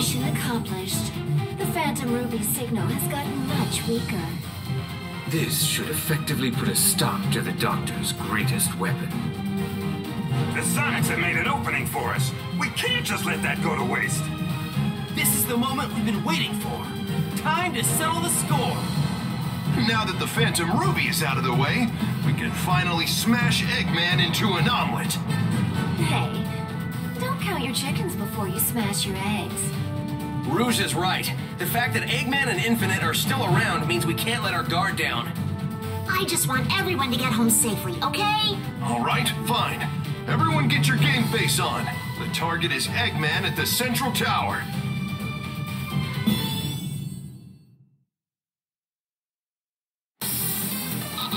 Mission accomplished. The Phantom Ruby signal has gotten much weaker. This should effectively put a stop to the Doctor's greatest weapon. The Sonics have made an opening for us. We can't just let that go to waste. This is the moment we've been waiting for. Time to settle the score. Now that the Phantom Ruby is out of the way, we can finally smash Eggman into an omelet. Hey, don't count your chickens before you smash your eggs. Rouge is right. The fact that Eggman and Infinite are still around means we can't let our guard down. I just want everyone to get home safely, okay? All right, fine. Everyone get your game face on. The target is Eggman at the Central Tower.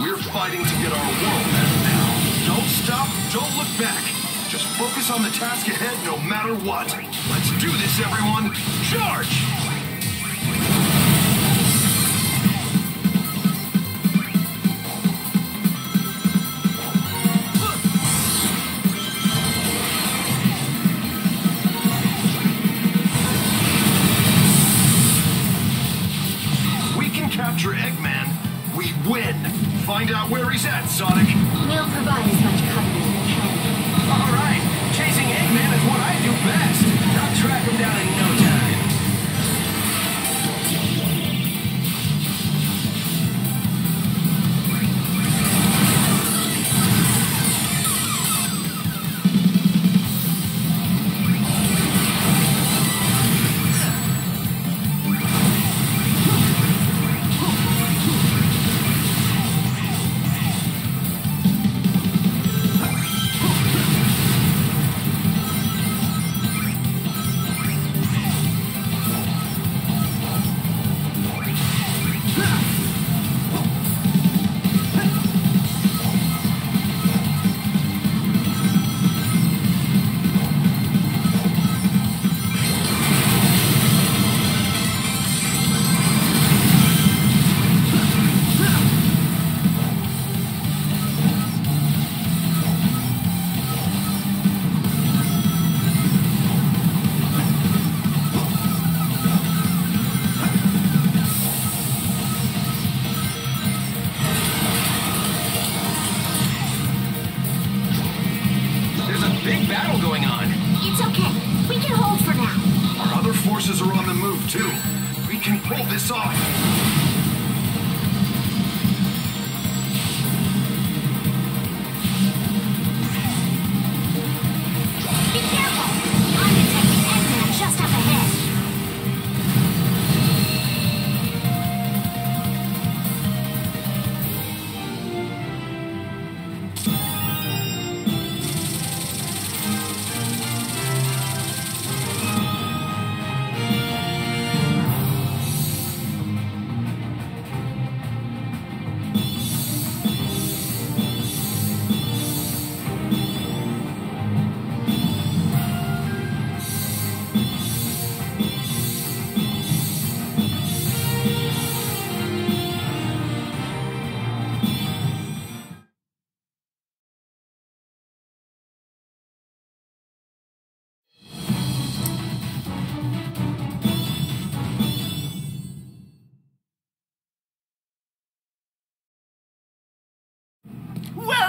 We're fighting to get our world back now. Don't stop, don't look back. Just focus on the task ahead no matter what. Let's do this, everyone. Charge!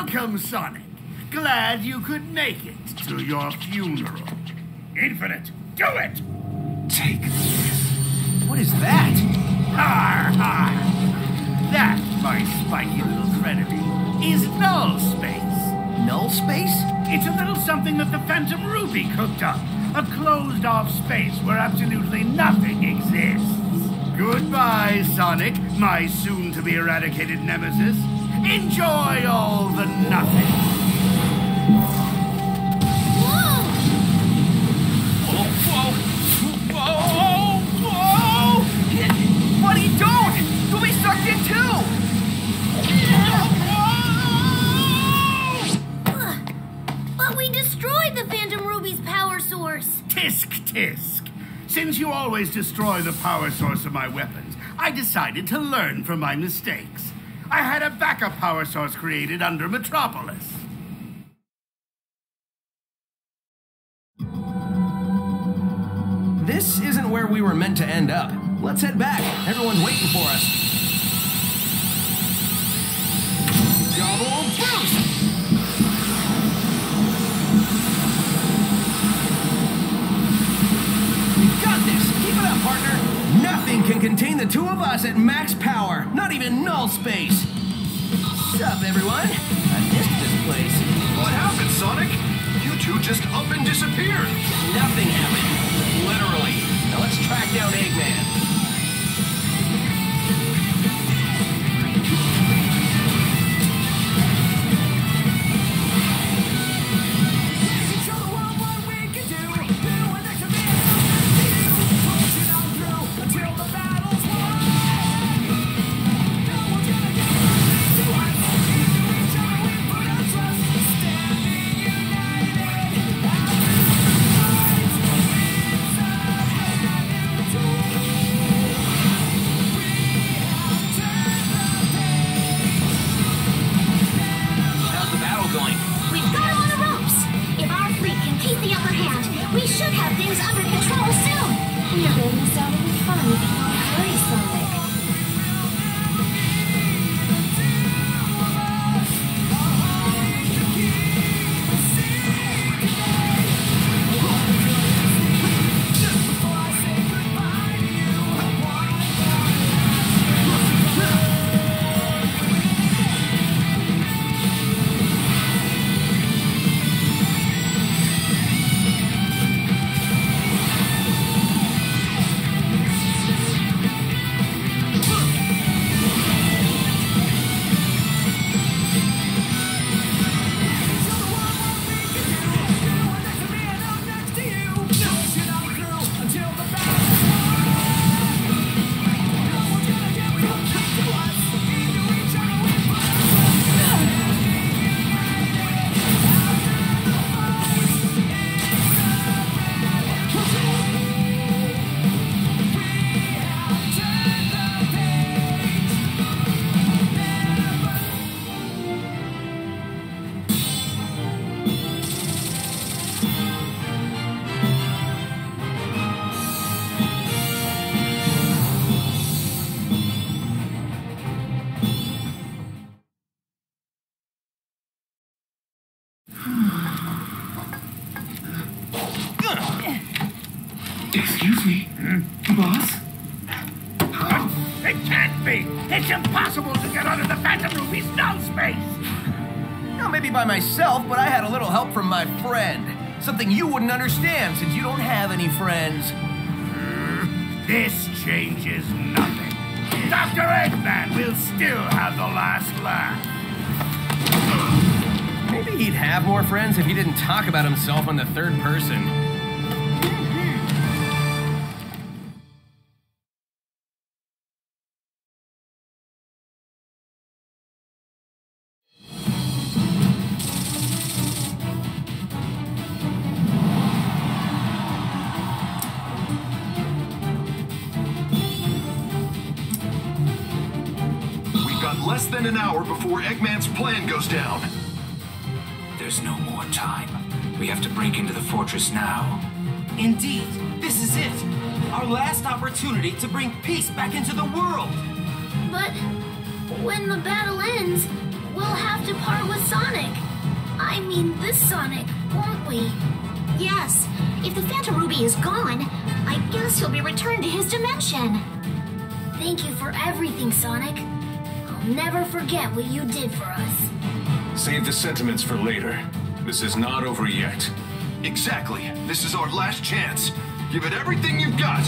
Welcome, Sonic. Glad you could make it to your funeral. Infinite, do it! Take this. What is that? Har har! That, my spiky little frenemy, is null space. Null space? It's a little something that the Phantom Ruby cooked up. A closed off space where absolutely nothing exists. Goodbye, Sonic, my soon to be eradicated nemesis. Enjoy all the nothing. Whoa! Whoa, whoa, whoa, whoa! Don't! You'll be sucked in too! But we destroyed the Phantom Ruby's power source. Tisk tisk. Since you always destroy the power source of my weapons, I decided to learn from my mistakes. I had a backup power source created under Metropolis. This isn't where we were meant to end up. Let's head back. Everyone's waiting for us. Double boost! We got this! Keep it up, partner! Nothing can contain the two of us at max power, not even null space! Sup, everyone? I missed this place. What happened, Sonic? You two just up and disappeared. Nothing happened. Literally. Now let's track down Eggman. My friend. Something you wouldn't understand since you don't have any friends. Hmm, this changes nothing. Dr. Eggman will still have the last laugh. Maybe he'd have more friends if he didn't talk about himself in the third person. Goes down. There's no more time. We have to break into the fortress now. Indeed, this is it. Our last opportunity to bring peace back into the world. But when the battle ends, we'll have to part with Sonic. I mean, this Sonic, won't we? Yes. If the Phantom Ruby is gone, I guess he'll be returned to his dimension. Thank you for everything, Sonic. I'll never forget what you did for us. Save the sentiments for later. This is not over yet. Exactly. This is our last chance. Give it everything you've got.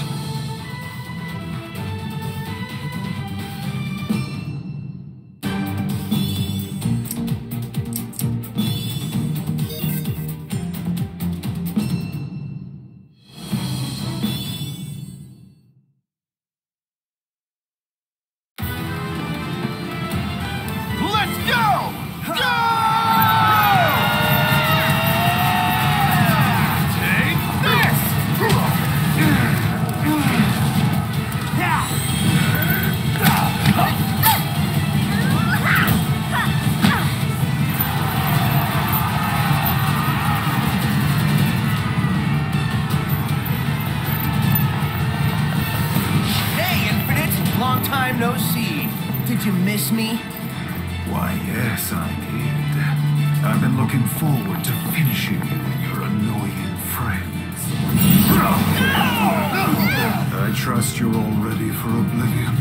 Miss me? Why, yes, I did. I've been looking forward to finishing you and your annoying friends. I trust you're all ready for oblivion.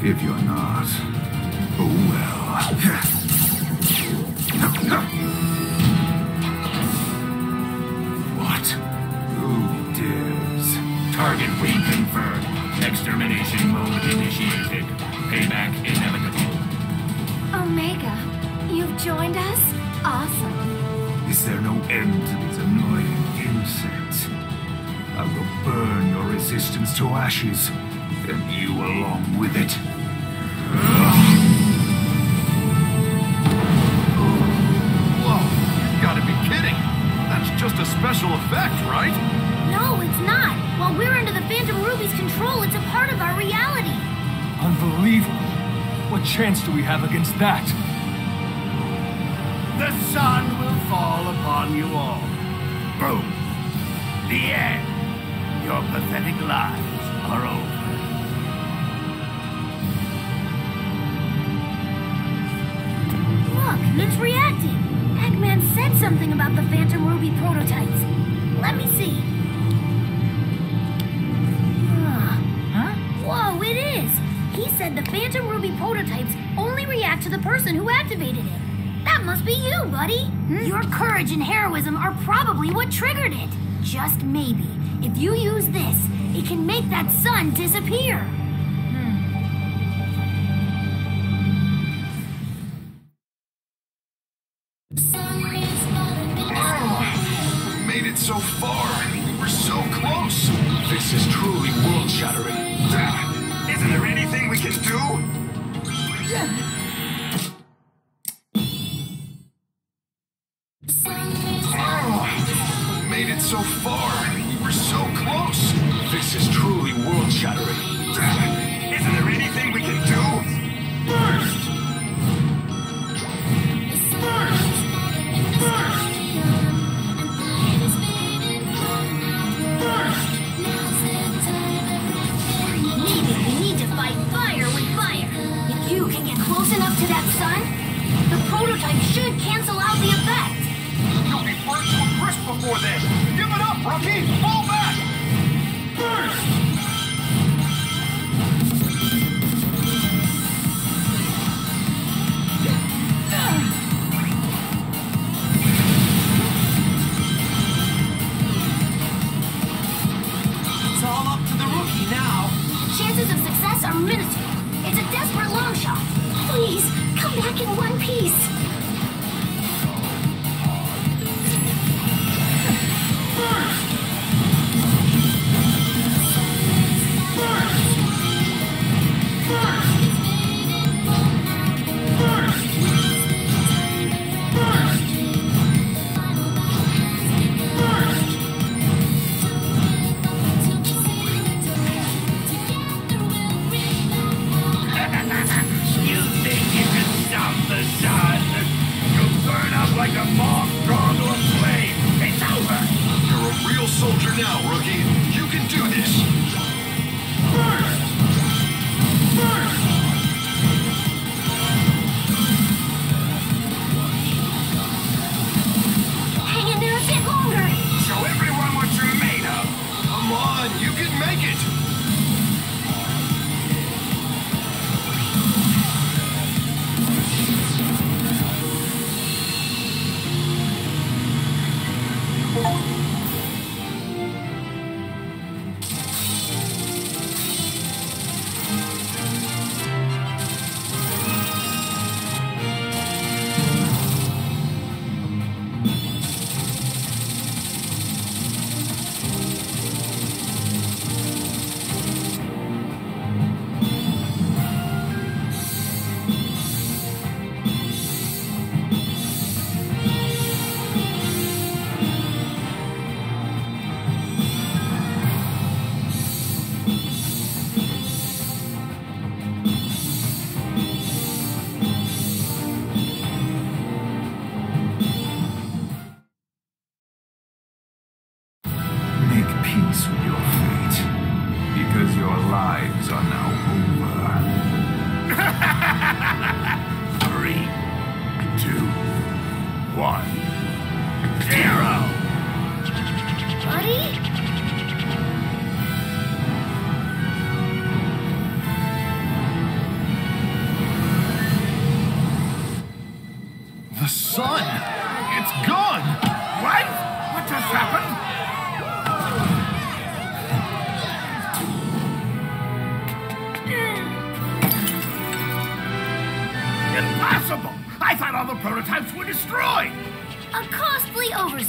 If you're not, oh well. What? Who dares? Target reconfirmed. Extermination mode initiated. Payback inevitable. Joined us? Awesome. Is there no end to these annoying insects? I will burn your resistance to ashes, and you along with it. Whoa, you gotta be kidding! That's just a special effect, right? No, it's not. While we're under the Phantom Ruby's control, it's a part of our reality. Unbelievable. What chance do we have against that? The sun will fall upon you all. Boom. The end. Your pathetic lives are over. Look, it's reacting. Eggman said something about the Phantom Ruby prototypes. Let me see. Huh? Whoa, it is. He said the Phantom Ruby prototypes only react to the person who activated it. That must be you, buddy. Hmm? Your courage and heroism are probably what triggered it. Just maybe, if you use this, it can make that sun disappear. Made it so far. We were so close. This is truly world shattering. Isn't there anything we can do?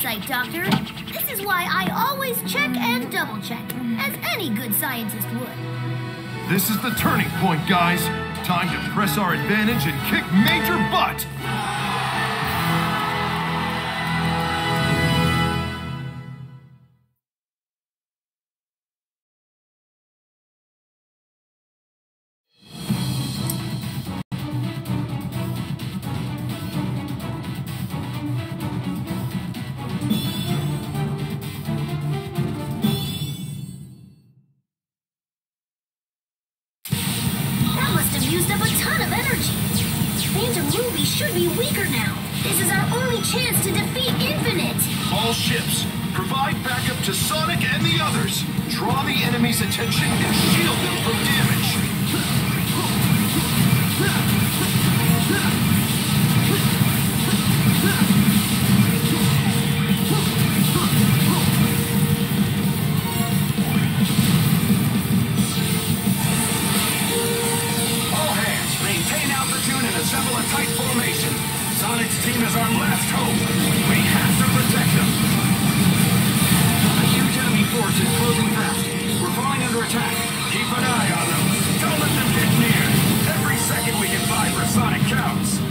Doctor. This is why I always check and double check, as any good scientist would. This is the turning point, guys. Time to press our advantage and kick major butt! Energy. Phantom Ruby should be weaker now. This is our only chance to defeat Infinite. All ships, provide backup to Sonic and the others. Draw the enemy's attention and shield them from damage. resemble a tight formation. Sonic's team is our last hope. We have to protect them. A huge enemy force is closing fast. We're falling under attack. Keep an eye on them. Don't let them get near. Every second we can buy for Sonic counts.